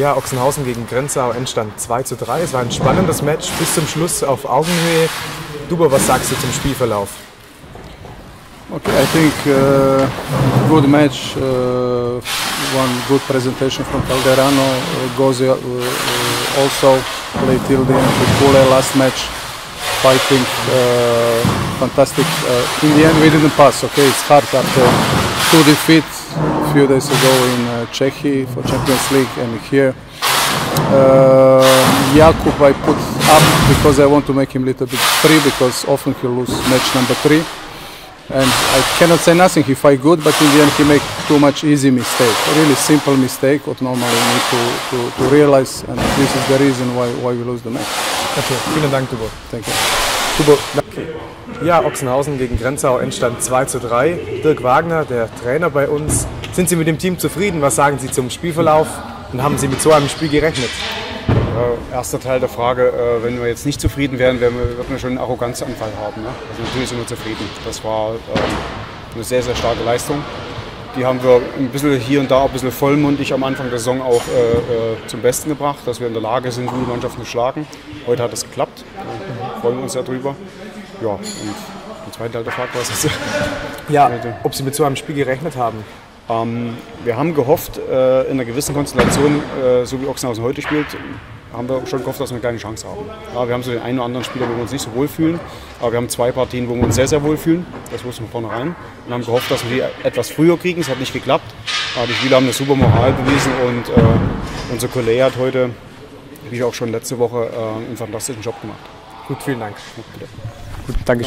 Ja, Ochsenhausen gegen Grenzau, Endstand 2 zu 3. Es war ein spannendes Match bis zum Schluss auf Augenhöhe. Duber, was sagst du zum Spielverlauf? Okay, I think uh, good match, uh, one good presentation from Calderano. Uh, Gozi uh, uh, also played till the end with Pule last match, fighting uh, fantastic. Uh, in the end, we didn't pass. Okay, it's hard after two defeats a few days ago in uh, Czechia for Champions League and here. Uh, Jakub I put up because I want to make him a little bit free because often he lose match number three and I cannot say nothing. He fight good, but in the end he make too much easy mistake. Really simple mistake what normally we need to, to, to realize, and this is the reason why, why we lose the match. Okay, vielen Dank. Thank you. Okay. Ja, Ochsenhausen gegen Grenzau, Endstand 2 zu 3. Dirk Wagner, der Trainer bei uns. Sind Sie mit dem Team zufrieden? Was sagen Sie zum Spielverlauf? Und haben Sie mit so einem Spiel gerechnet? Äh, erster Teil der Frage, äh, wenn wir jetzt nicht zufrieden wären, wären wir, würden wir schon einen Arroganzanfall haben. Ne? Also natürlich sind wir zufrieden. Das war ähm, eine sehr, sehr starke Leistung. Die haben wir ein bisschen hier und da ein bisschen vollmundig am Anfang der Saison auch äh, äh, zum Besten gebracht, dass wir in der Lage sind, gute Mannschaften zu schlagen. Heute hat es geklappt. Da freuen wir uns sehr drüber. Ja, und der zweite Teil der Frage war es. Ja, ob Sie mit so einem Spiel gerechnet haben? Ähm, wir haben gehofft, äh, in einer gewissen Konstellation, äh, so wie Ochsenhausen heute spielt, haben wir schon gehofft, dass wir eine kleine Chance haben. Ja, wir haben so den einen oder anderen Spieler, wo wir uns nicht so wohl fühlen, aber wir haben zwei Partien, wo wir uns sehr, sehr wohl fühlen. Das wussten wir vornherein. Und haben gehofft, dass wir die etwas früher kriegen. Es hat nicht geklappt. Aber die Spieler haben eine super Moral bewiesen und äh, unser Kollege hat heute, wie auch schon letzte Woche, äh, einen fantastischen Job gemacht. Gut, vielen Dank. Gut, danke.